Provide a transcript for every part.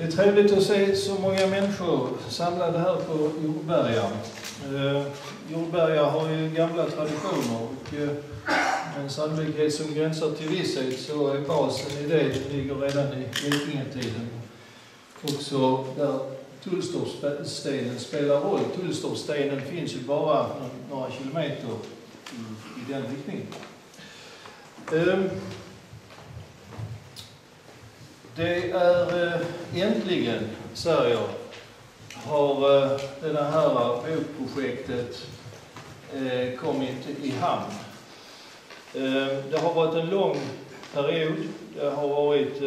Det är trevligt att se så många människor samlade här på Jordberga. Eh, Jordberga har ju gamla traditioner och eh, en sannolikhet som gränsar till visshet så är basen i det, det ligger redan i vikingatiden. Också där Tullstorpsstenen spelar roll. Tullstorpsstenen finns ju bara några kilometer i, i den riktningen. Eh, det är eh, äntligen, säger jag, har eh, det här bokprojektet eh, kommit i hamn. Det har varit en lång period. Det har varit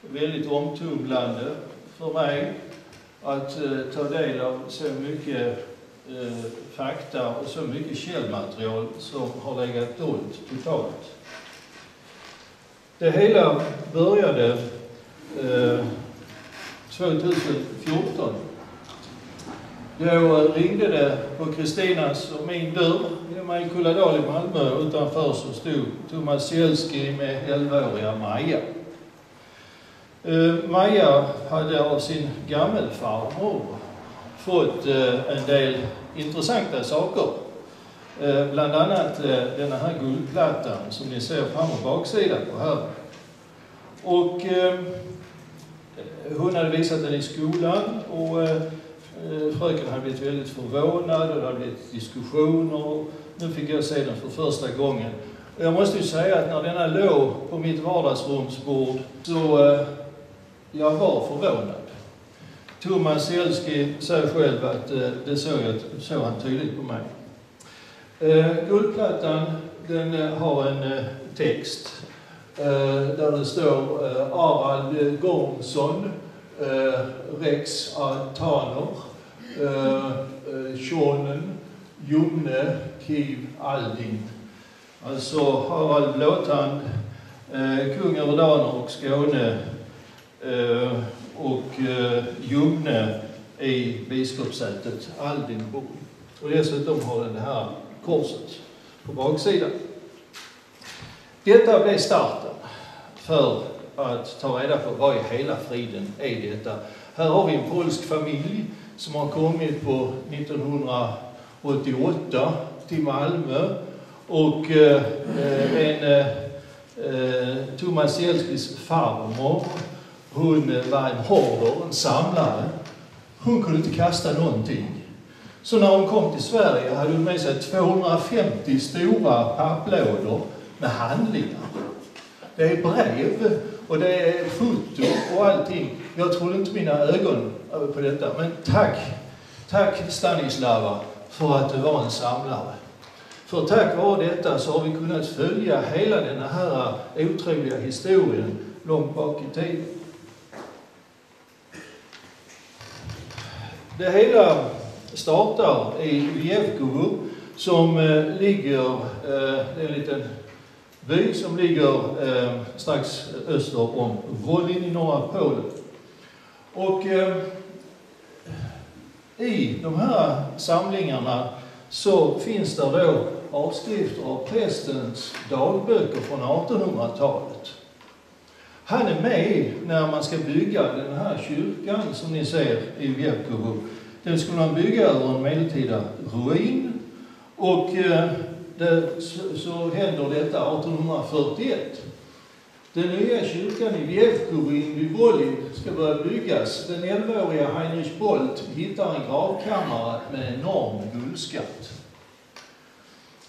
väldigt omtumlande för mig att ta del av så mycket fakta och så mycket källmaterial som har legat dolt totalt. Det hela började eh, 2014. Då eh, ringde det på Kristinas och min dörr hemma i Kulladal i Malmö. Utanför så stod Thomas Sielski med 11-åriga Maja. Eh, Maja hade av sin gammelfarmor fått eh, en del intressanta saker. Eh, bland annat eh, den här guldplattan som ni ser fram och baksida på här. Och eh, hon hade visat den i skolan och fröken hade blivit väldigt förvånad och det hade blivit diskussioner. Och nu fick jag se den för första gången. Och jag måste ju säga att när denna låg på mitt vardagsrumsbord så jag var förvånad. Thomas Elski säger själv att det såg, jag, såg han tydligt på mig. Eh, Guldplattan den eh, har en eh, text där det står Arald Gormsson, Rex Altaner, eh, Shonen, Jumne, Kiv Aldin. Alltså Harald Blåtand, kung över Daner och Skåne och eh, Jumne i biskopssätet Aldinborg. Och dessutom har den här korset på baksidan. Detta blev starten för att ta reda på vad i hela friden är detta. Här har vi en polsk familj som har kommit på 1988 till Malmö och eh, en eh, eh Thomas Jelskis farmor, hon var en hoarder, en samlare. Hon kunde inte kasta någonting. Så när hon kom till Sverige hade hon med sig 250 stora papplådor med handlingar. Det är brev och det är foto och allting. Jag trodde inte mina ögon på detta. Men tack, tack Stanislava för att du var en samlare. För tack vare detta så har vi kunnat följa hela den här otroliga historien långt bak i tiden. Det hela startar i Jevkovo som eh, ligger, eh, det är en liten by som ligger eh, strax öster om Wolin i norra Polen. Och eh, i de här samlingarna så finns det då avskrifter av prästens dagböcker från 1800-talet. Han är med när man ska bygga den här kyrkan som ni ser i Vjevkovo. Den skulle man bygga över en medeltida ruin. Och eh, det, så, så händer detta 1841. Den nya kyrkan i Vjevkovin vid Volin ska börja byggas. Den 11-åriga Heinrich Bolt hittar en gravkammare med enorm guldskatt.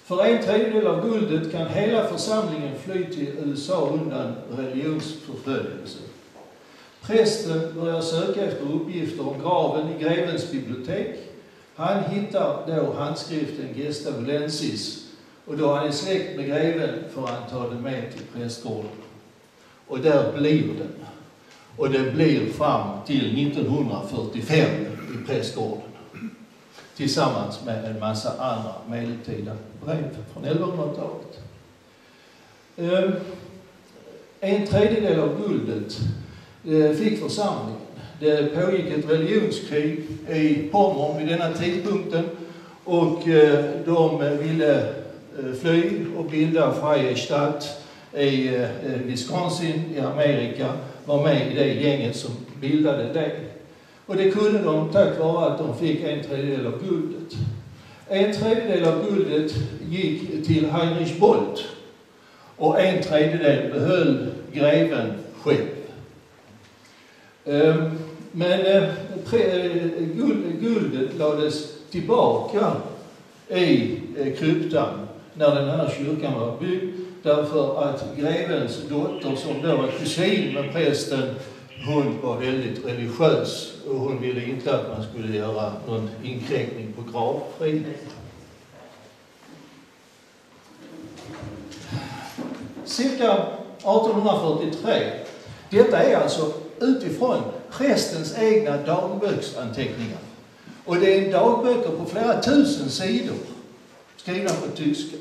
För en tredjedel av guldet kan hela församlingen fly till USA undan religionsförföljelse. Prästen börjar söka efter uppgifter om graven i grevens bibliotek. Han hittar då handskriften Gesta Valensis och då han är släkt med greven får han ta den med till prästgården. Och där blir den. Och det blir fram till 1945 i prästgården. Tillsammans med en massa andra medeltida brev från 1100-talet. Ehm, en tredjedel av guldet Eh, fick församlingen. Det pågick ett religionskrig i Pommern vid denna tidpunkten och eh, de ville eh, fly och bilda Freie Stadt i Wisconsin i Amerika, var med i det gänget som bildade det. Och det kunde de tack vare att de fick en tredjedel av guldet. En tredjedel av guldet gick till Heinrich Bolt och en tredjedel behöll greven själv. Ehm, men eh, eh, guldet lades tillbaka i eh, kryptan när den här kyrkan var byggd därför att grevens dotter som då var kusin med prästen hon var väldigt religiös och hon ville inte att man skulle göra någon inkränkning på gravfriden. Cirka 1843. Detta är alltså utifrån prästens egna dagboksanteckningar. Och det är dagböcker på flera tusen sidor skrivna på tyska.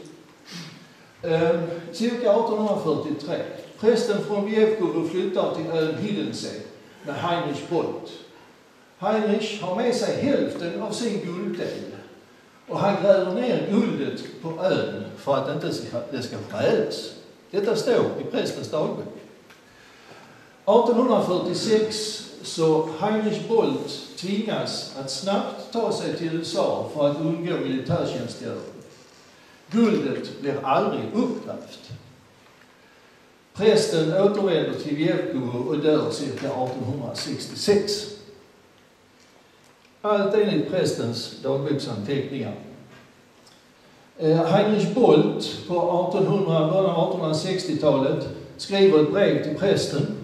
Eh, cirka 1843. Prästen från Vievkov flyttar till ön Hiddensee med Heinrich Bolt. Heinrich har med sig hälften av sin gulddel och han gräver ner guldet på ön för att det inte det ska stjälas. Detta står i prästens dagbok. 1846 så Heinrich Bolt tvingas att snabbt ta sig till USA för att undgå militärtjänstgöring. Guldet blir aldrig uppgrävt. Prästen återvänder till Vjevkovo och dör cirka 1866. Allt enligt prästens dagboksanteckningar. Eh, Heinrich Bolt på 1800, början av 1860-talet skriver ett brev till prästen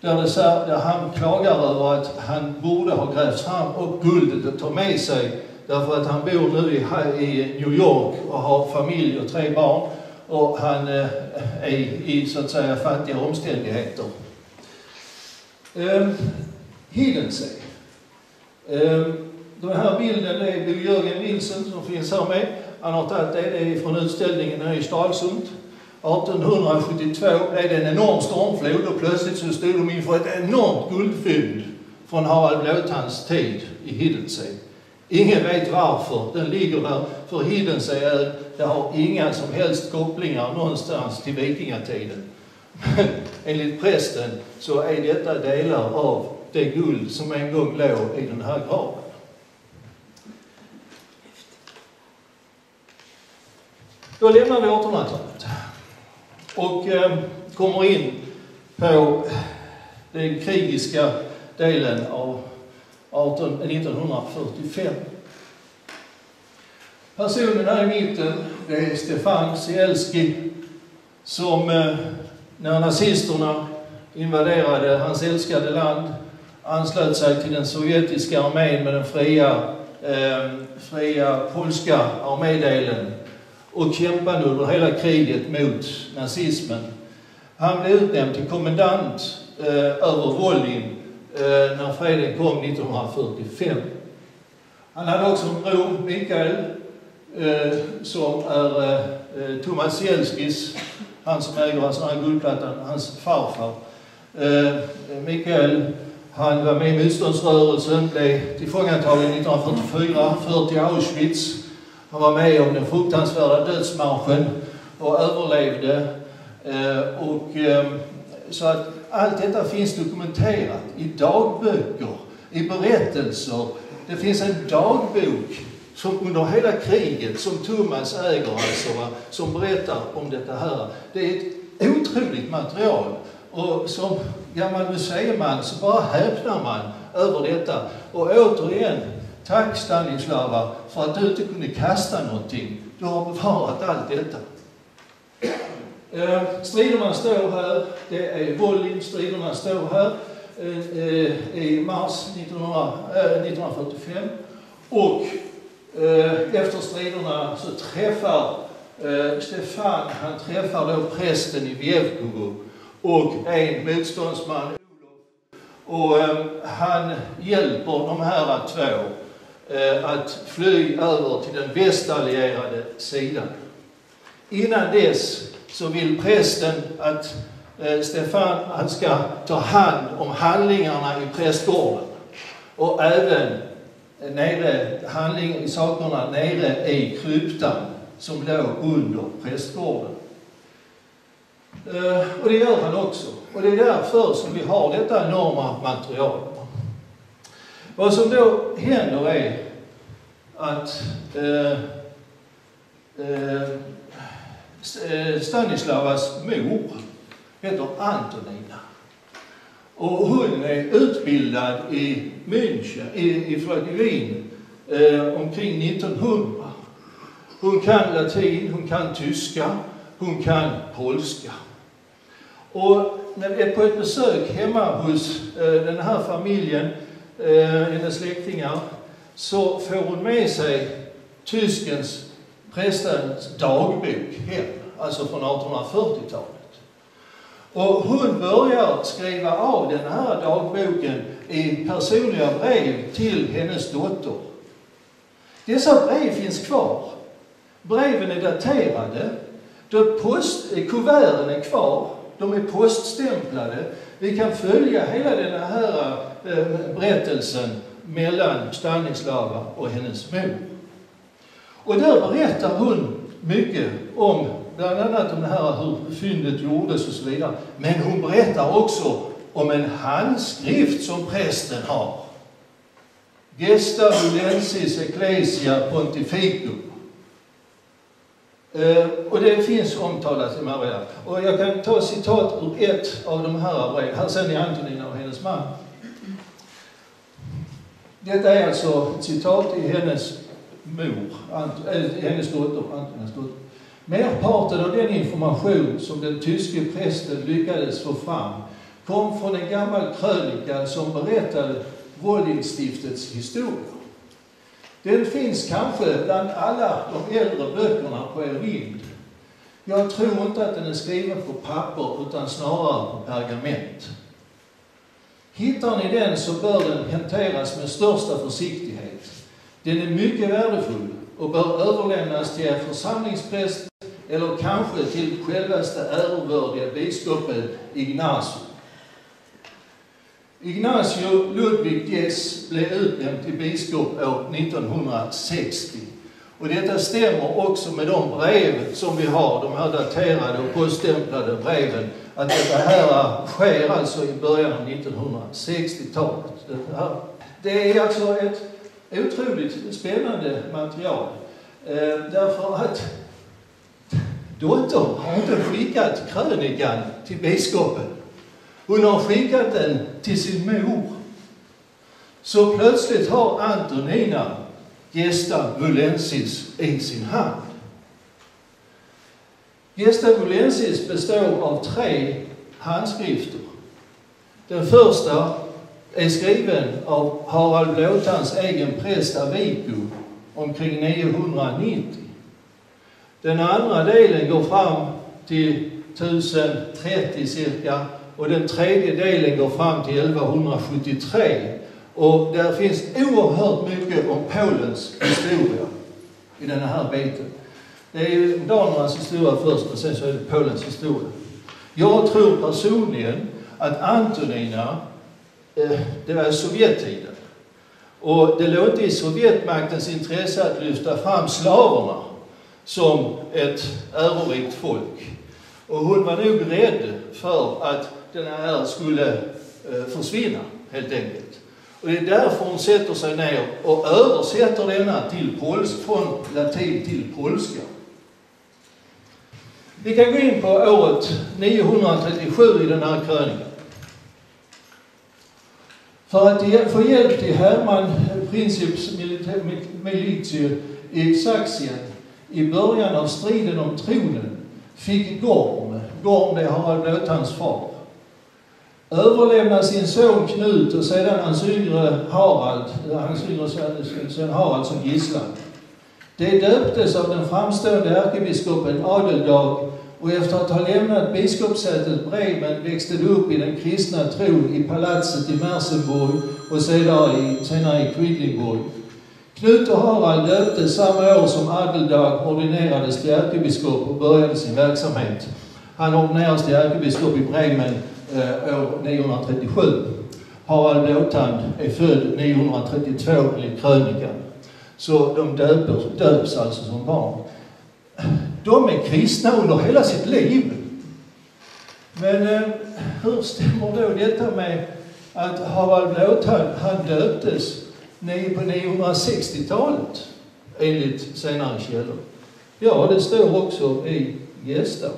där, det, där han klagar över att han borde ha grävt fram upp guldet och ta med sig därför att han bor nu i, i New York och har familj och tre barn och han eh, är i så att säga fattiga omständigheter. Um, Hiddensee. Um, den här bilden är Bill Jörgen Nilsson, som finns här med. Han har tagit det, det är från utställningen här i Stralsund. 1872 blev det en enorm stormflod och plötsligt så stod de inför ett enormt guldfynd från Harald Blåtands tid i Hiddensee. Ingen vet varför den ligger där, för Hiddensee det har inga som helst kopplingar någonstans till vikingatiden. Men enligt prästen så är detta delar av det guld som en gång låg i den här graven. Då lämnar vi 1800-talet och eh, kommer in på den krigiska delen av 18, 1945. Personen här i mitten, det är Stefan Sielski som eh, när nazisterna invaderade hans älskade land anslöt sig till den sovjetiska armén med den fria, eh, fria polska armédelen och kämpade under hela kriget mot nazismen. Han blev utnämnd till kommendant eh, över Wollin eh, när freden kom 1945. Han hade också en bror, Mikael, eh, som är eh, eh, Thomas Jelskis, han som äger alltså den här guldplattan, hans farfar. Eh, Mikael, han var med i motståndsrörelsen, blev tillfångatagen 1944, förd till Auschwitz han var med om den fruktansvärda dödsmarschen och överlevde. Eh, och, eh, så att allt detta finns dokumenterat i dagböcker, i berättelser. Det finns en dagbok som under hela kriget, som Thomas äger alltså, va, som berättar om detta här. Det är ett otroligt material. Och som gammal museiman så bara häpnar man över detta. Och återigen, Tack Stanislava för att du inte kunde kasta någonting. Du har bevarat allt detta. Eh, striderna står här. Det är Volin. Striderna står här eh, eh i mars 1900, eh, 1945. Och eh, efter striderna så träffar eh, Stefan, han träffar då prästen i Vievkovo och en motståndsman, Olof. Och eh, han hjälper de här två Eh, att fly över till den västallierade sidan. Innan dess så vill prästen att eh, Stefan han ska ta hand om handlingarna i prästgården och även eh, nere, handling, sakerna nere i kryptan som låg under prästgården. Och det gör han också. Och det är därför som vi har detta enorma material. Vad som då händer är att eh, eh, eh, Stanislavas mor heter Antonina. Och hon är utbildad i München, i, i, i Wien, eh, omkring 1900. Hon kan latin, hon kan tyska, hon kan polska. Och när vi är på ett besök hemma hos eh, den här familjen, Eh, hennes släktingar, så får hon med sig tyskens prästens dagbok hem, alltså från 1840-talet. Och hon börjar skriva av den här dagboken i personliga brev till hennes dotter. Dessa brev finns kvar. Breven är daterade. Post, eh, kuverten är kvar. De är poststämplade. Vi kan följa hela den här Eh, berättelsen mellan Stanislava och hennes mor. Och där berättar hon mycket om, bland annat om det här hur fyndet gjordes och så vidare. Men hon berättar också om en handskrift som prästen har. Gesta Ulensis Ecclesia Pontificum. Eh, och det finns omtalat i Maria. Och jag kan ta citat ur ett av de här breven. Här ser ni Antonina och hennes man. Detta är alltså ett citat i hennes mor, eh, hennes dotter, Antonias dotter. Merparten av den information som den tyske prästen lyckades få fram kom från en gammal krönika som berättade Wollingstiftets historia. Den finns kanske bland alla de äldre böckerna på er vind. Jag tror inte att den är skriven på papper utan snarare på pergament. Hittar ni den så bör den hanteras med största försiktighet. Den är mycket värdefull och bör överlämnas till er församlingspräst eller kanske till självaste ärevördiga biskopen Ignacio. Ignacio Ludwig Gess blev utnämnd till biskop år 1960. Och detta stämmer också med de brev som vi har, de här daterade och poststämplade breven, att detta här sker alltså i början av 1960-talet. Det är alltså ett otroligt spännande material. Eh, därför att dottern har inte skickat krönikan till biskopen. Hon har skickat den till sin mor. Så plötsligt har Antonina Gesta Vulensis i sin hand. Gesta Vulensis består av tre handskrifter. Den första är skriven av Harald Blåtands egen präst Aviku omkring 990. Den andra delen går fram till 1030 cirka och den tredje delen går fram till 1173. Och där finns oerhört mycket om Polens historia i den här biten. Det är ju danernas historia först, men sen så är det Polens historia. Jag tror personligen att Antonina, eh, det var Sovjettiden. Och det låg inte i Sovjetmaktens intresse att lyfta fram slaverna som ett ärorikt folk. Och hon var nog rädd för att den här skulle eh, försvinna, helt enkelt. Och det är därför hon sätter sig ner och översätter denna till pols från latin till polska. Vi kan gå in på året 937 i den här krönikan. För att få hjälp till Hermann Princips Militie i Saxien i början av striden om tronen fick Gorm, Gorm det är Harald Blåtands far, överlämna sin son Knut och sedan hans yngre Harald, hans yngre son Harald som gisslan. De döptes av den framstående ärkebiskopen Adeldag och efter att ha lämnat biskopssätet Bremen växte de upp i den kristna tron i palatset i Merseburg och senare i, senare i Quedlinburg. Knut och Harald döptes samma år som Adeldag ordinerades till ärkebiskop och började sin verksamhet. Han ordinerades till ärkebiskop i Bremen Eh, år 937. Harald Blåtand är född 932 enligt krönikan. Så de döper, döps alltså som barn. De är kristna under hela sitt liv. Men eh, hur stämmer då detta med att Harald Blåtand, han döptes på 960-talet enligt senare källor? Ja, det står också i Gästa.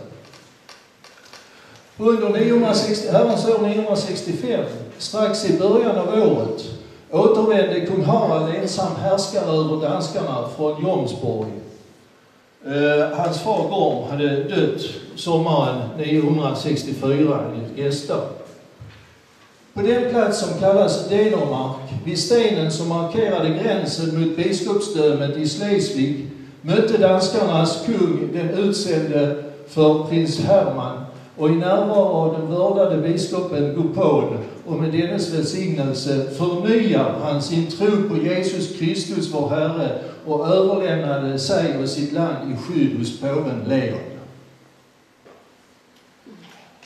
Under 960, herrans alltså år 965, strax i början av året, återvände kung Harald ensam härskare över danskarna från Jomsborg. Eh, hans far Gorm hade dött sommaren 964 i Gästa. På den plats som kallas Denermark, vid stenen som markerade gränsen mot biskopsdömet i Slesvig, mötte danskarnas kung den utsände för prins Herman och i närvaro av den vördade biskopen Gopol och med dennes välsignelse förnyar han sin tro på Jesus Kristus, vår Herre, och överlämnade sig och sitt land i skydd hos påven Leon.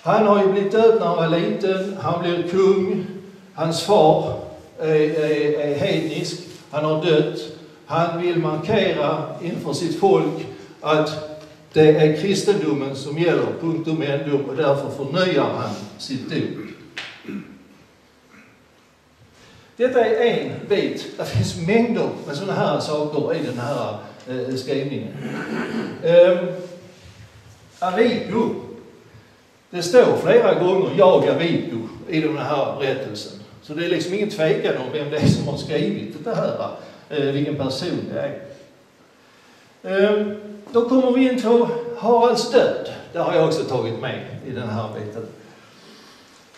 Han har ju blivit döpt när han var liten, han blir kung, hans far är, är, är hednisk, han har dött. Han vill markera inför sitt folk att det är kristendomen som gäller, punktum ändum, och därför förnyar han sitt dop. Detta är en bit. Det finns mängder med sådana här saker i den här eh, skrivningen. Eh, Avipo. Det står flera gånger jag Avipo i den här berättelsen. Så det är liksom ingen tvekan om vem det är som har skrivit det här, eh, vilken person det är. Eh, då kommer vi in på Haralds död. Det har jag också tagit med i den här biten.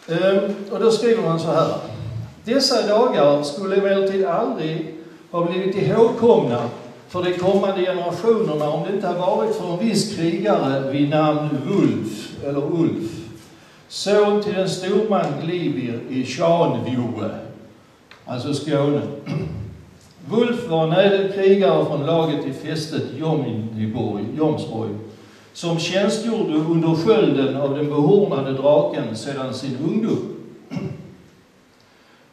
Ehm, och då skriver man så här. Dessa dagar skulle emellertid aldrig ha blivit ihågkomna för de kommande generationerna om det inte hade varit för en viss krigare vid namn Wulf, eller Ulf, son till en storman Glibir i Tjanvjoe, alltså Skåne. Wulf var en ädel krigare från laget i fästet Jomsborg, som tjänstgjorde under skölden av den behornade draken sedan sin ungdom.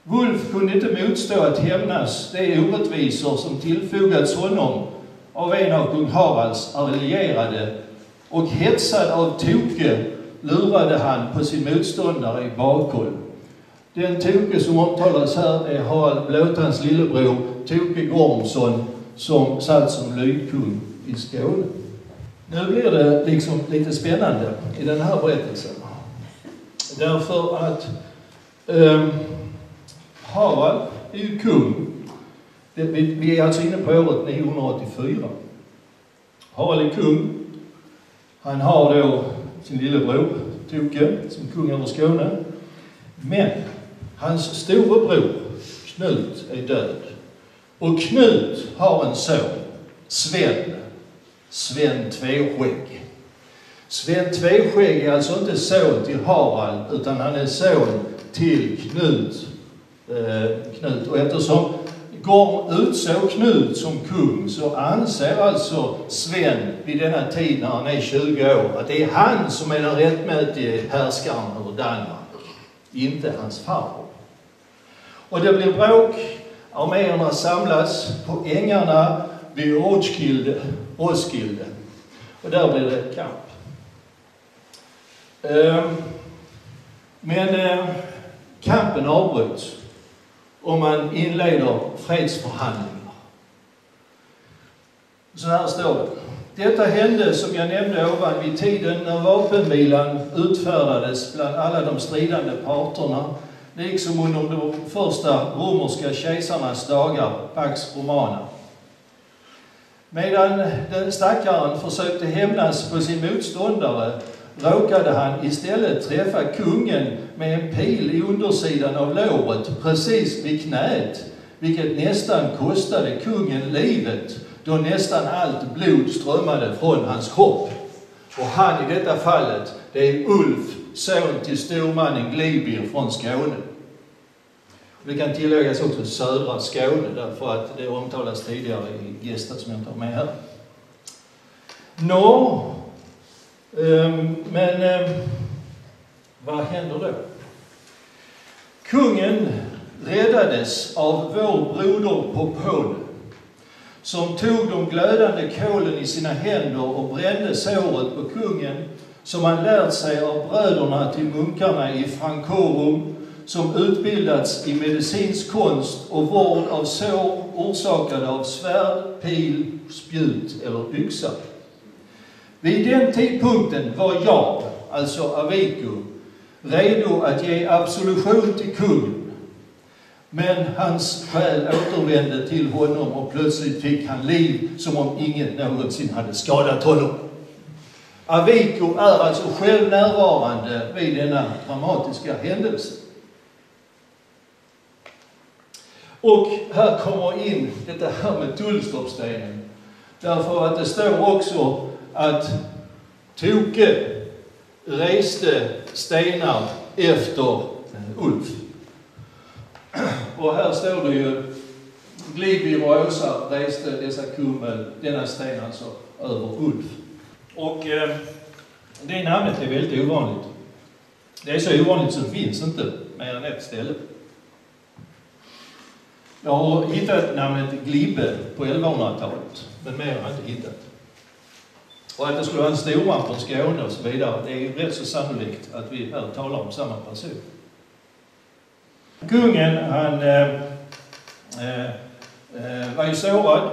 Wulf kunde inte motstå att hämnas de orättvisor som tillfogats honom av en av kung Haralds allierade och hetsad av Toke lurade han på sin motståndare i bakhåll. Den Toke som omtalas här är Harald Blåtands lillebror Toke Gormsson som satt som lydkung i Skåne. Nu blir det liksom lite spännande i den här berättelsen. Därför att um, Harald är ju kung. Vi är alltså inne på året 984. Harald är kung. Han har då sin lillebror Toke som kung över Skåne. Men hans storebror Knut är död. Och Knut har en son, Sven. Sven Tveskägg. Sven Tveskägg är alltså inte son till Harald, utan han är son till Knut. Eh, Knut. Och eftersom Gorm utsåg Knut som kung så anser alltså Sven vid denna tid när han är 20 år att det är han som är den rättmätige härskaren över Danmark, inte hans farbror. Och det blir bråk Arméerna samlas på ängarna vid Roskilde, Roskilde. Och där blir det kamp. Ehm, men eh, kampen avbryts och man inleder fredsförhandlingar. Så här står det. Detta hände, som jag nämnde ovan, vid tiden när vapenvilan utfärdades bland alla de stridande parterna liksom under de första romerska kejsarnas dagar, Pax Romana. Medan den stackaren försökte hämnas på sin motståndare råkade han istället träffa kungen med en pil i undersidan av låret precis vid knät, vilket nästan kostade kungen livet då nästan allt blod strömmade från hans kropp. Och han i detta fallet, det är Ulf, son till stormannen Glibir från Skåne. Det kan tilläggas också södra Skåne därför att det omtalas tidigare i Gästa som jag inte har med här. Nå, um, men um, vad händer då? Kungen räddades av vår broder på Polen som tog de glödande kolen i sina händer och brände såret på kungen som han lärt sig av bröderna till munkarna i Francorum, som utbildats i medicinsk konst och vård av sår orsakade av svärd, pil, spjut eller yxa. Vid den tidpunkten var jag, alltså Aviko, redo att ge absolution till kungen. Men hans själ återvände till honom och plötsligt fick han liv som om ingen någonsin hade skadat honom. Aviko är alltså själv närvarande vid denna dramatiska händelse. Och här kommer in detta här med Tullstorpsstenen. Därför att det står också att Toke reste stenar efter Ulf. Och här står det ju Glibir och Åsa reste dessa kummel, denna sten alltså, över Ulf. Och eh, det namnet är väldigt ovanligt. Det är så ovanligt så det finns inte mer än ett ställe. Jag har hittat namnet Glibbe på 1100-talet, men mer har jag inte hittat. Och att det skulle vara en storman från Skåne och så vidare, det är ju rätt så sannolikt att vi här talar om samma person. Kungen, han eh, eh, eh var ju sårad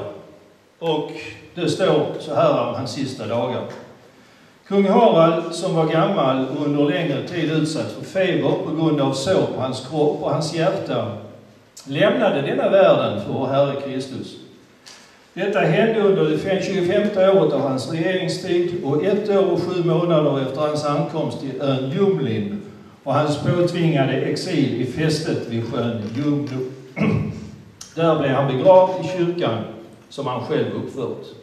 och det står så här om hans sista dagar. Kung Harald, som var gammal och under längre tid utsatt för feber på grund av sår på hans kropp och hans hjärta, lämnade denna världen för vår Herre Kristus. Detta hände under det 25 året av hans regeringstid och ett år och sju månader efter hans ankomst till ön Jumlin och hans påtvingade exil i fästet vid sjön Jumdo. Där blev han begravd i kyrkan som han själv uppfört.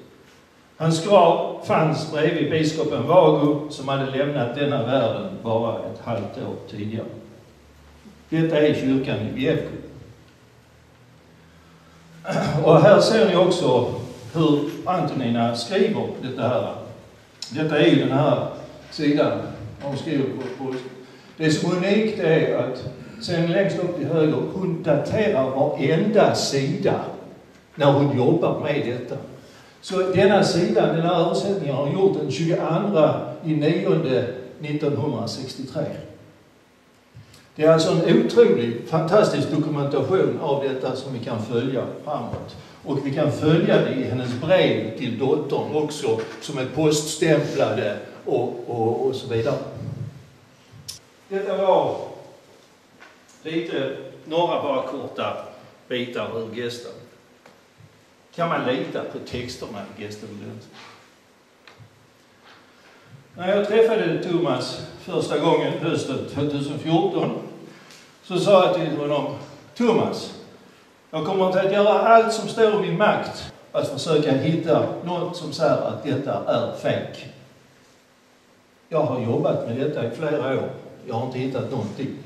Hans grav fanns bredvid biskopen Vago som hade lämnat denna världen bara ett halvt år tidigare. Detta är kyrkan i Bjävko. Och här ser ni också hur Antonina skriver detta här. Detta är ju den här sidan hon skriver på, på. Det som är unikt är att sen längst upp till höger, hon daterar varenda sida när hon jobbar med detta. Så denna sidan, den här översättningen har gjort den 22 i 9 1963. Det är alltså en otrolig, fantastisk dokumentation av detta som vi kan följa framåt. Och vi kan följa det i hennes brev till dottern också, som är poststämplade och, och, och så vidare. Detta var lite, några bara korta bitar ur gesten. Kan man lita på texterna i gesten? När jag träffade Thomas första gången hösten 2014 så sa jag till honom, Thomas, jag kommer inte att göra allt som står i min makt att försöka hitta något som säger att detta är fake. Jag har jobbat med detta i flera år. Jag har inte hittat någonting.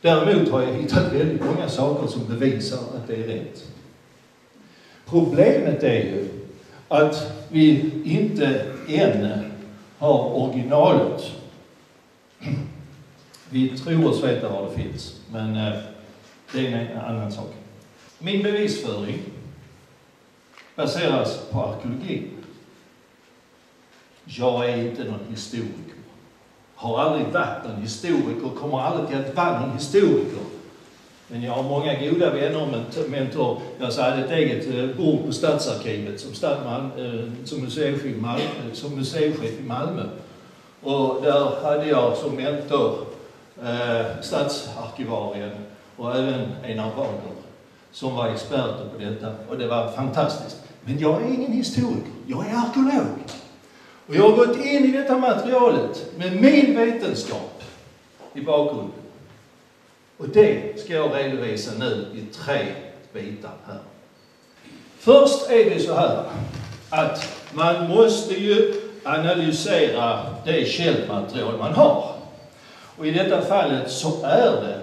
Däremot har jag hittat väldigt många saker som bevisar att det är rätt. Problemet är ju att vi inte än har originalet. Vi tror oss veta var det finns, men eh, det är en annan sak. Min bevisföring baseras på arkeologi. Jag är inte någon historiker. Har aldrig varit någon historiker, kommer aldrig att vara någon historiker. Men jag har många goda vänner och mentor. Jag hade ett eget eh, bord på Stadsarkivet som, stadman, eh, som, museichef i Malmö, eh, som museichef i Malmö. Och där hade jag som mentor eh, stadsarkivarien och även Einar Wager som var experter på detta. Och det var fantastiskt. Men jag är ingen historiker, jag är arkeolog. Och jag har gått in i detta materialet med min vetenskap i bakgrunden. Och det ska jag redovisa nu i tre bitar här. Först är det så här att man måste ju analysera det källmaterial man har. Och i detta fallet så är det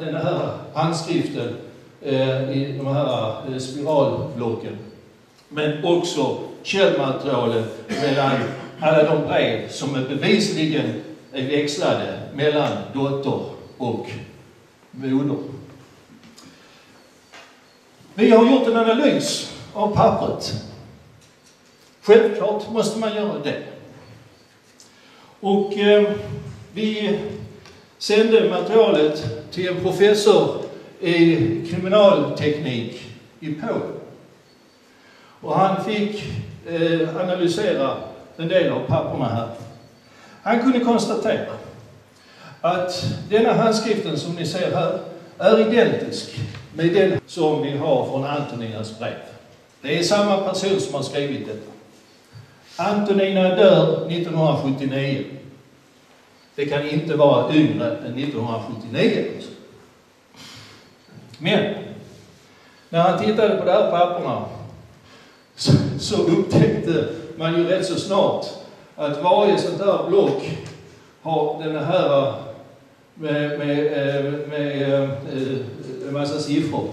den här handskriften eh, i de här eh, spiralblocken. Men också källmaterialet mellan alla de brev som är bevisligen är växlade mellan dotter och moder. Vi har gjort en analys av pappret. Självklart måste man göra det. Och eh, vi sände materialet till en professor i kriminalteknik i Polen. Och han fick eh, analysera en del av papperna här. Han kunde konstatera att denna handskriften som ni ser här är identisk med den som vi har från Antoninas brev. Det är samma person som har skrivit detta. Antonina dör 1979. Det kan inte vara yngre än 1979. Men, när han tittade på de här papperna så, så upptäckte man ju rätt så snart att varje sånt här block har den här med, med, eh, med, med en massa siffror.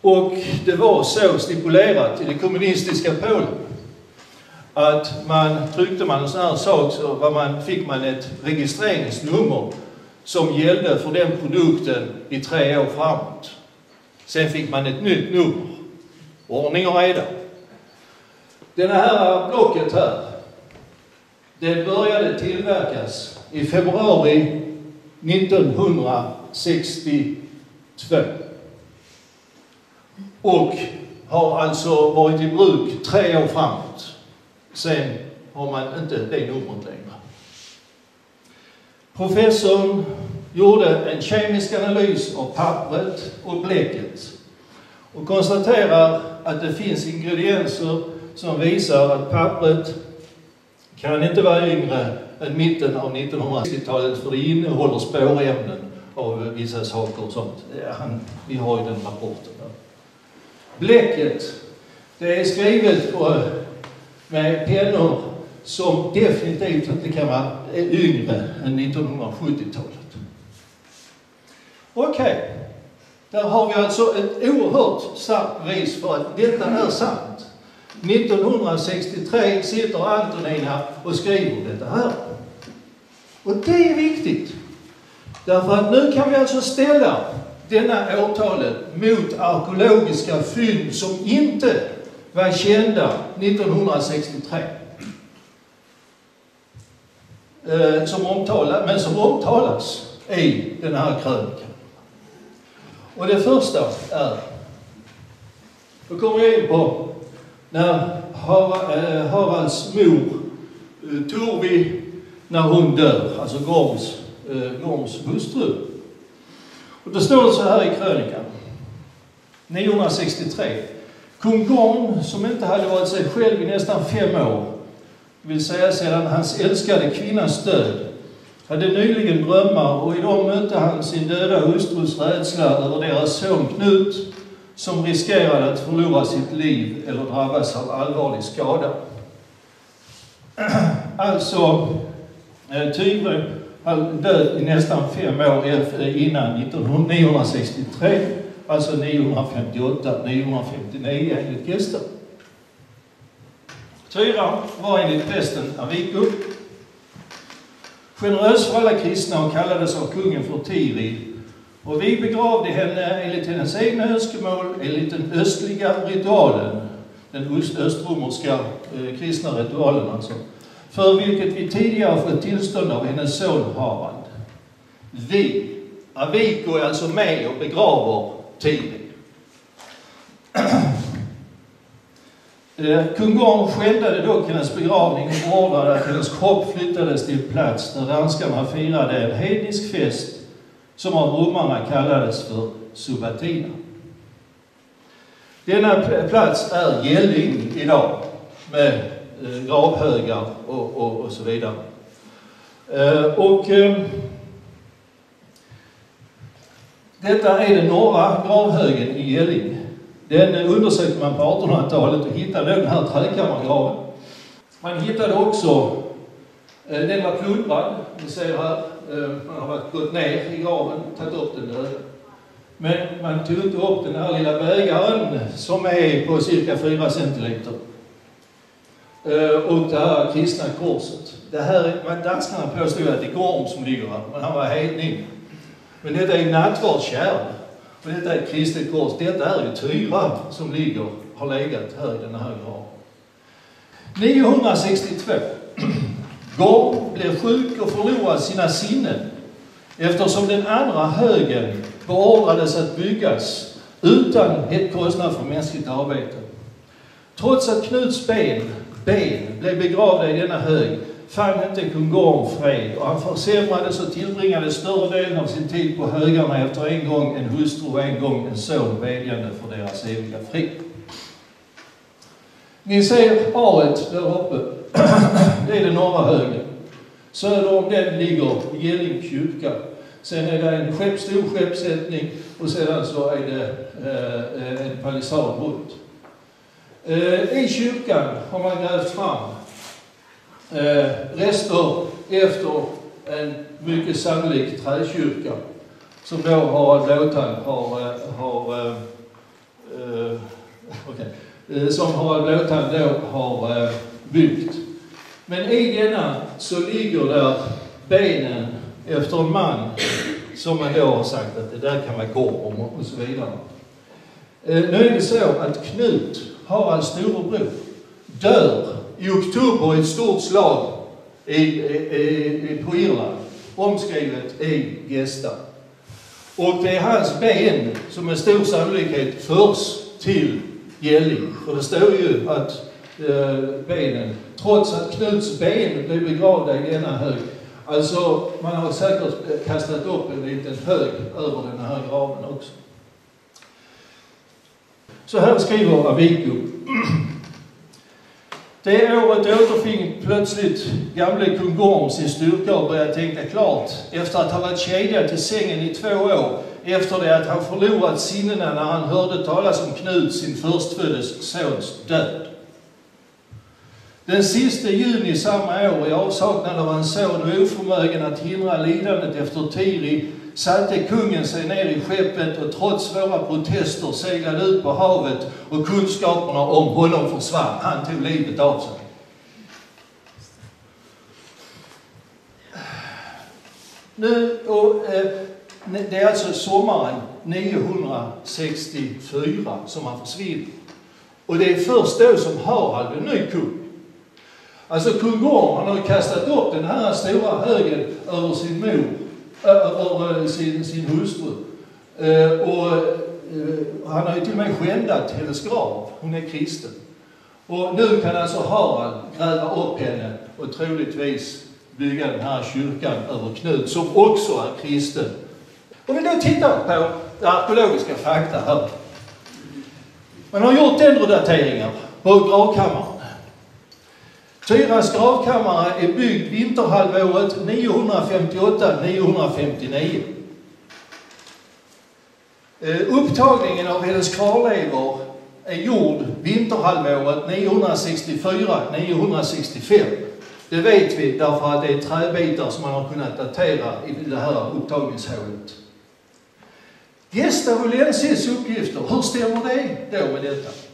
Och det var så stipulerat i det kommunistiska Polen att man tryckte man en sån här sak så var man, fick man ett registreringsnummer som gällde för den produkten i tre år framåt. Sen fick man ett nytt nummer. Ordning och reda. Det här blocket här, det började tillverkas i februari 1962. Och har alltså varit i bruk tre år framåt. Sen har man inte det numret längre. Professorn gjorde en kemisk analys av pappret och bläcket och konstaterar att det finns ingredienser som visar att pappret kan inte vara yngre mitten av 1960-talet för det innehåller spårämnen av vissa saker och sånt. Han, vi har ju den rapporten. Där. Bläcket, det är skrivet på, med pennor som definitivt inte kan vara yngre än 1970-talet. Okej, okay. där har vi alltså ett oerhört starkt bevis för att detta är sant. 1963 sitter Antonina och skriver detta här. Och det är viktigt. Därför att nu kan vi alltså ställa denna åtalet mot arkeologiska fynd som inte var kända 1963. Eh, som omtalas, men som omtalas i den här krönikan. Och det första är, då kommer jag in på när eh, Haralds mor eh, Torvi, när hon dör, alltså Gorms, eh, Gorms hustru. Och då står det så här i krönikan, 963. Kung Gorm, som inte hade varit sig själv i nästan fem år, vill säga sedan hans älskade kvinnas död, hade nyligen drömmar och i dem mötte han sin döda hustrus rädsla över deras son Knut som riskerade att förlora sitt liv eller drabbas av allvarlig skada. Alltså, eh, Tyre död i nästan fem år eh, innan 1963, alltså 958, 959 enligt Gesta. Tyra var enligt prästen Aviku generös för alla kristna och kallades av kungen för Tiri och vi begravde henne enligt hennes egna önskemål, enligt den östliga ritualen, den östromerska eh, kristna ritualen alltså, för vilket vi tidigare fått tillstånd av hennes son Harald. Vi, Aviko är alltså med och begraver Tiri. Eh, kung Gorm skändade dock hennes begravning och ordnade att hennes kropp flyttades till plats där danskarna firade en hednisk fest som av romarna kallades för Subatina. Denna plats är Gälling idag med eh, gravhögar och, och, och så vidare. Eh, och eh, detta är den norra gravhögen i Gälling. Den undersökte man på 1800-talet och hittade den här träkammargraven. Man hittade också, eh, den var plundrad, ni ser här, Eh, man har gått ner i graven, och tagit upp den döda. Men man tog inte upp den här lilla bägaren som är på cirka 4 centiliter. Eh, och det här kristna korset. Det här, danskarna påstod att det är Gorm som ligger här, men han var hedning. Men detta är nattvardskärl. Och detta är ett kristet kors. Detta är ju Tyra som ligger, har legat här i den här graven. 962 Gorm blev sjuk och förlorade sina sinnen eftersom den andra högen beordrades att byggas utan kostnad för mänskligt arbete. Trots att Knuts ben, ben blev begravda i denna hög fann inte kung Gorm fred och han försämrades och tillbringade större delen av sin tid på högarna efter en gång en hustru och en gång en son vädjande för deras eviga frid. Ni ser aret där uppe. Det är den norra högen. Söder om den ligger Gälling kyrka. Sen är det en skepp, stor skeppssättning och sedan så alltså är det eh, en palissad runt. Eh, I kyrkan har man grävt fram eh, rester efter en mycket sannolik träkyrka som då Harald Blåtand har, eh, har eh, okay, som Harald Blåtand då har byggt. Men i denna så ligger där benen efter en man som man då har sagt att det där kan vara om och så vidare. Nu är det så att Knut, Haralds storebror, dör i oktober i ett stort slag i, i, i, på Irland, omskrivet i Gesta. Och det är hans ben som med stor sannolikhet förs till Gälling. För det står ju att eh, benen, trots att Knuts ben blev begravda i denna hög, alltså man har säkert kastat upp en liten hög över den här graven också. Så här skriver Aviku. Det året återfick plötsligt gamle kung Gorm sin styrka och började tänka klart efter att ha varit kedjad till sängen i två år efter det att han förlorat sinnena när han hörde talas om Knut, sin förstföddes sons död. Den sista juni samma år, i avsaknad av hans son och oförmögen att hindra lidandet efter Tiri, satte kungen sig ner i skeppet och trots våra protester seglade ut på havet och kunskaperna om honom försvann. Han tog livet av sig. Nu, och, eh, det är alltså sommaren 964 som han försvinner. Och det är först då som Harald blir ny kung. Alltså kung Gorm, han har kastat upp den här stora högen över sin mor över sin, sin hustru. Eh, och eh, han har ju till och med skändat hennes grav. Hon är kristen. Och nu kan alltså Harald gräva upp henne och troligtvis bygga den här kyrkan över Knut, som också är kristen. Om vi då tittar på arkeologiska fakta här. Man har gjort dendrodateringar på gravkammaren. Tyras gravkammare är byggd vinterhalvåret 958-959. Eh, upptagningen av hennes kvarlevor är gjord vinterhalvåret 964-965. Det vet vi därför att det är träbitar som man har kunnat datera i det här upptagningshålet. Gestavulensis uppgifter, hur stämmer det då med detta?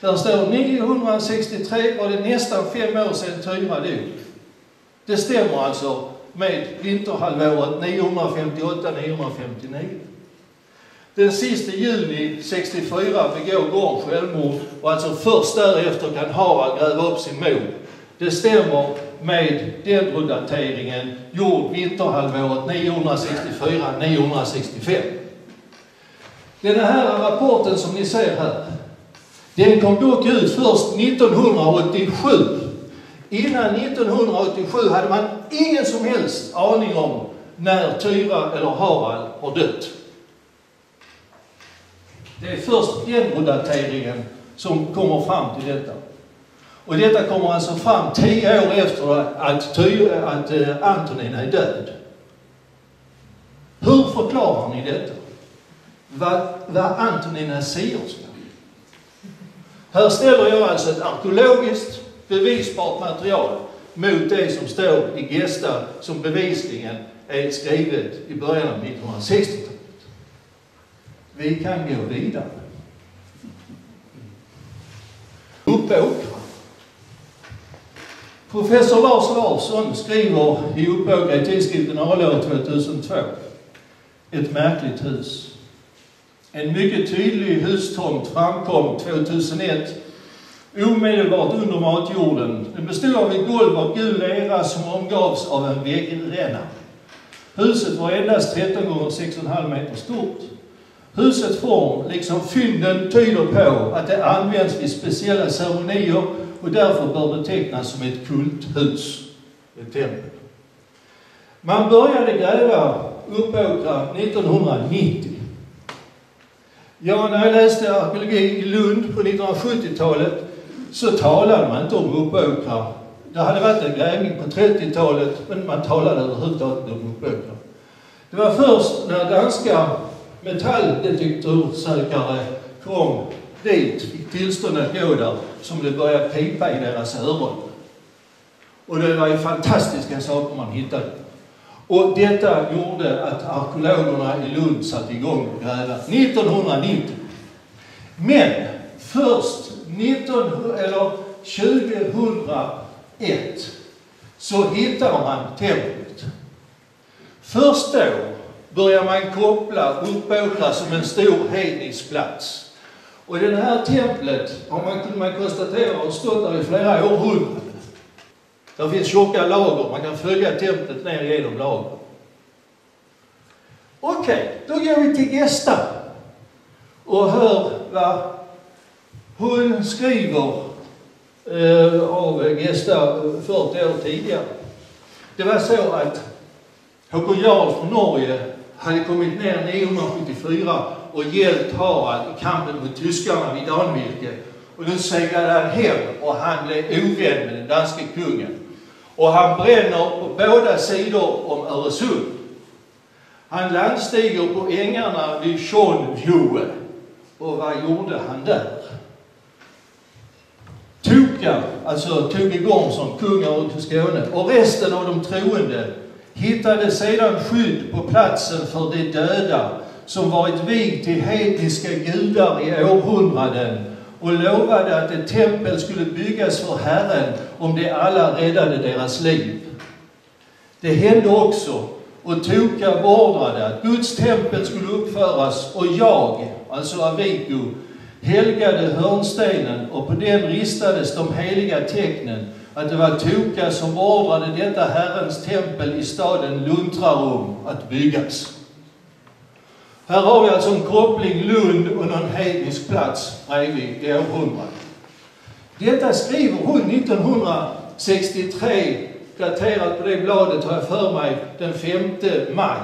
Där står 963 var det nästan fem år sedan Tyra dog. Det stämmer alltså med vinterhalvåret 958-959. Den sista juni 64 begår Gorm självmord och alltså först därefter kan Harald gräva upp sin mor. Det stämmer med dendrodateringen gjord vinterhalvåret 964-965. Den här rapporten som ni ser här den kom dock ut först 1987. Innan 1987 hade man ingen som helst aning om när Tyra eller Harald har dött. Det är först dendrodateringen som kommer fram till detta. Och detta kommer alltså fram tio år efter att, Tyra, att eh, Antonin är död. Hur förklarar ni detta? Vad, vad Antonin är sierska? Här ställer jag alltså ett arkeologiskt bevisbart material mot det som står i Gesta som bevisligen är skrivet i början av 1960-talet. Vi kan gå vidare. Uppåkra. Professor Lars Larsson skriver i Uppåkra i tidskriften Alår 2002 ett märkligt hus. En mycket tydlig hustomt framkom 2001 omedelbart under matjorden. Den bestod av ett golv av gul lera som omgavs av en väggränna. Huset var endast 13 gånger 6,5 meter stort. Husets form, liksom fynden, tyder på att det används vid speciella ceremonier och därför bör betecknas som ett kulthus, ett tempel. Man började gräva Uppåkra 1990. Ja, när jag läste arkeologi i Lund på 1970-talet så talade man inte om uppåkrar. Det hade varit en grävning på 30-talet, men man talade överhuvudtaget inte om uppåkrar. Det var först när danska metalldetektorsökare kom dit, fick tillstånd att gå där, som det började pipa i deras öron. Och det var ju fantastiska saker man hittade. Och detta gjorde att arkeologerna i Lund satte igång och gräva 1990. Men först 19, eller 2001 så hittar man templet. Först då börjar man koppla Uppåkra som en stor hednisk plats. Och det här templet har man, kunnat konstatera har stått där i flera århundraden. Där finns tjocka lager, man kan följa templet ner genom lagren. Okej, okay, då går vi till Gesta och hör vad hon skriver eh, av Gesta 40 år tidigare. Det var så att Håkon Jarl från Norge hade kommit ner 974 och hjälpt Harald i kampen mot tyskarna vid Danvirke. Och nu seglade han hem och han blev ovän med den danske kungen. Och han bränner på båda sidor om Öresund. Han landstiger på ängarna vid Tjornvjoe. Och vad gjorde han där? Tokar, alltså tog igång som kung av Skåne, och resten av de troende hittade sedan skydd på platsen för de döda som varit vigd till hedniska gudar i århundraden och lovade att ett tempel skulle byggas för Herren om de alla räddade deras liv. Det hände också och Toka beordrade att Guds tempel skulle uppföras och jag, alltså Aviku, helgade hörnstenen och på den ristades de heliga tecknen att det var Toka som beordrade detta Herrens tempel i staden Luntrarum att byggas. Här har vi alltså en koppling Lund och någon hednisk plats bredvid e i århundradet. Detta skriver hon 1963, daterat på det bladet har jag för mig den 5 maj.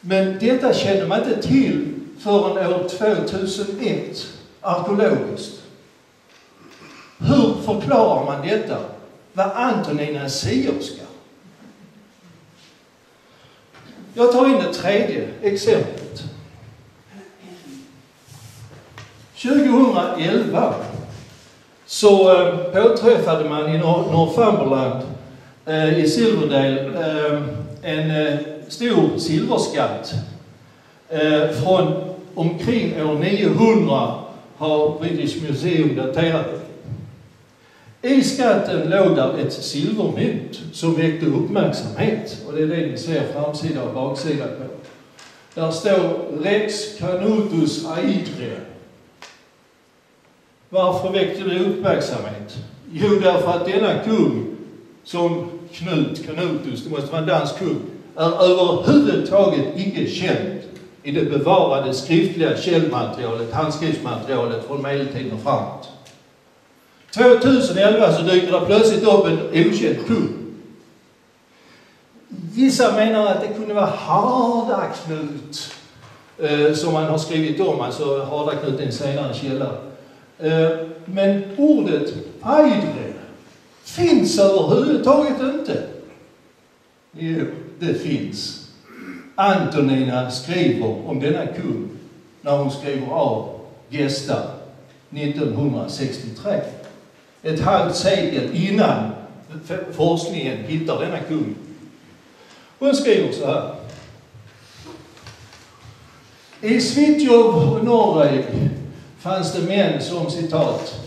Men detta kände man inte till förrän år 2001, arkeologiskt. Hur förklarar man detta? Var Antonina sierska? Jag tar in det tredje exemplet. 2011 så eh, påträffade man i Northumberland eh, i Silverdale eh, en stor silverskatt från omkring år 900 har British Museum daterat i skatten låg där ett silvermynt som väckte uppmärksamhet. Och det är det ni ser framsida och baksida på. Där står Rex Canutus Aidre. Varför väckte det uppmärksamhet? Jo, därför att denna kung, som Knut Canutus, det måste vara en dansk kung, är överhuvudtaget icke känd i det bevarade skriftliga källmaterialet, handskriftsmaterialet från medeltiden och framåt. 2011 så dyker det plötsligt upp en okänd kung. Vissa menar att det kunde vara Hardaknut eh, som man har skrivit om, alltså Hardaknut är en senare källa. Eh, men ordet Aidre finns överhuvudtaget inte. Jo, det finns. Antonina skriver om denna kung när hon skriver av Gesta 1963 ett halvt sekel innan forskningen hittar denna kung. Hon skriver så här. I Svitjov och Norröj fanns det män som citat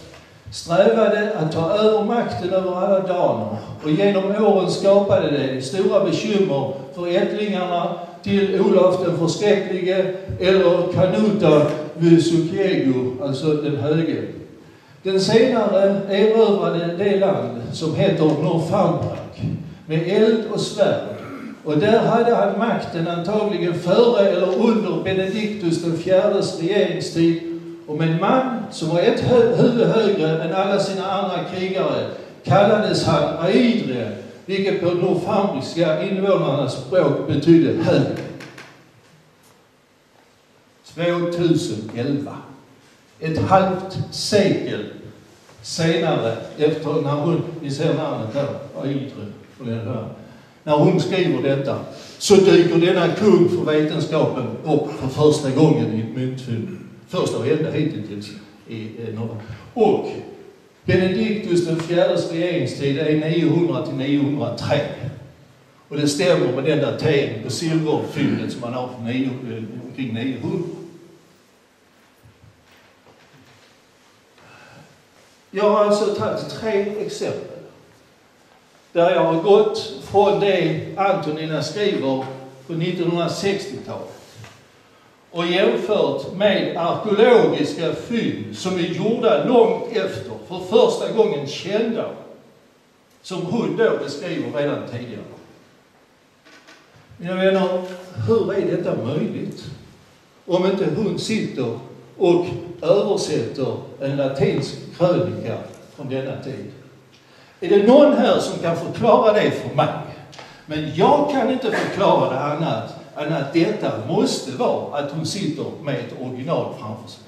strävade att ta över makten över alla daner och genom åren skapade det stora bekymmer för ättlingarna till Olof den förskräcklige eller Kanuta Vysukiego, alltså den höge. Den senare erövrade det land som heter Northumbrak med eld och svärd. Och där hade han makten antagligen före eller under Benediktus den fjärdes regeringstid. Och med en man som var ett huvud högre än alla sina andra krigare kallades han Aidre, vilket på nordfambriska invånarnas språk betydde hög. 2011. Ett halvt sekel senare, efter när hon, ni ser namnet här, Aidre, när hon skriver detta, så dyker denna kung för vetenskapen upp för första gången i ett myntfynd. Första och enda hittills i eh, norra. Och Benediktus den fjärdes regeringstid är 900 till 903. Och det stämmer med den datering på silverfyndet som man har från 9, eh, omkring 900. Jag har alltså tagit tre exempel där jag har gått från det Antonina skriver på 1960-talet och jämfört med arkeologiska fynd som är gjorda långt efter, för första gången kända, som hon då beskriver redan tidigare. Mina vänner, hur är detta möjligt? Om inte hon sitter och översätter en latinsk krönika från denna tid. Är det någon här som kan förklara det för mig? Men jag kan inte förklara det annat än att detta måste vara att hon sitter med ett original framför sig.